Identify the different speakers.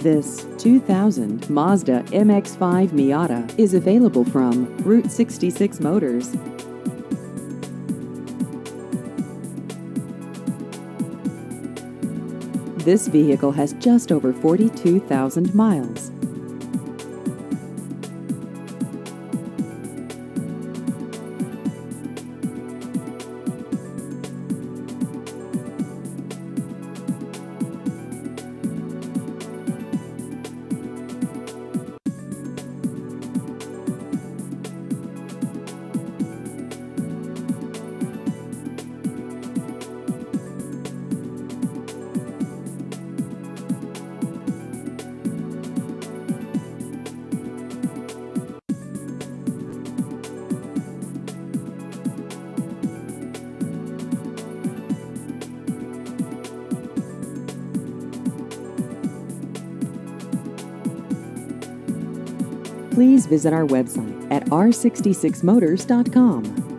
Speaker 1: This 2000 Mazda MX-5 Miata is available from Route 66 Motors. This vehicle has just over 42,000 miles. Please visit our website at r66motors.com.